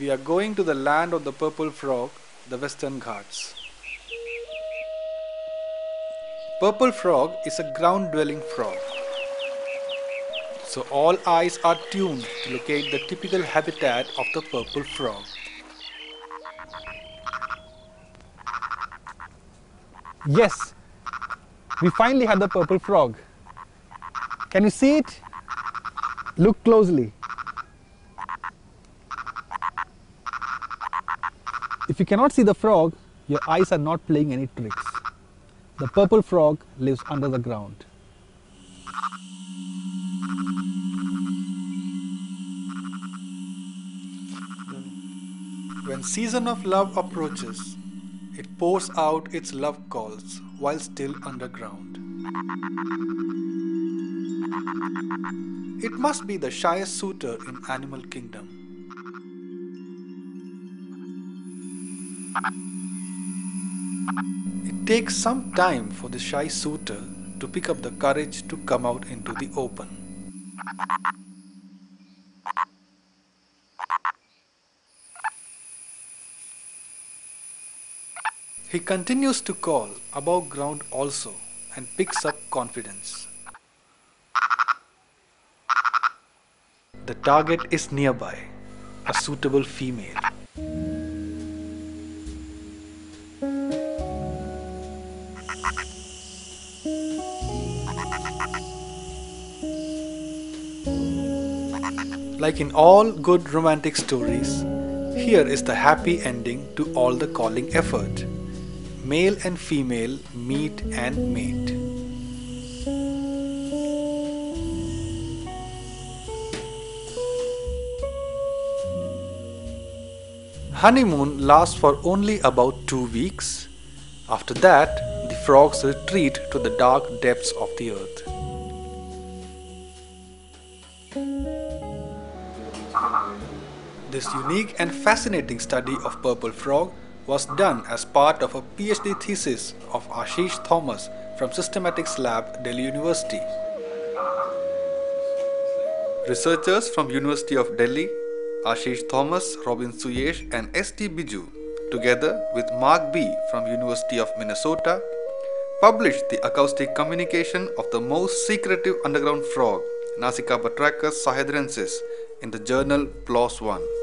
We are going to the land of the purple frog, the Western Ghats. Purple frog is a ground dwelling frog. So all eyes are tuned to locate the typical habitat of the purple frog. Yes, we finally had the purple frog. Can you see it? Look closely. If you cannot see the frog, your eyes are not playing any tricks. The purple frog lives under the ground. When season of love approaches, it pours out its love calls while still underground. It must be the shyest suitor in animal kingdom. It takes some time for the shy suitor to pick up the courage to come out into the open. He continues to call above ground also and picks up confidence. The target is nearby, a suitable female. Like in all good romantic stories, here is the happy ending to all the calling effort. Male and female meet and mate. Honeymoon lasts for only about two weeks. After that, frogs retreat to the dark depths of the earth. This unique and fascinating study of purple frog was done as part of a PhD thesis of Ashish Thomas from Systematics Lab, Delhi University. Researchers from University of Delhi, Ashish Thomas, Robin Suyesh and S.D. Biju, together with Mark Bee from University of Minnesota, published the acoustic communication of the most secretive underground frog, Nasikabatrachus sahyadrensis, in the journal PLOS ONE.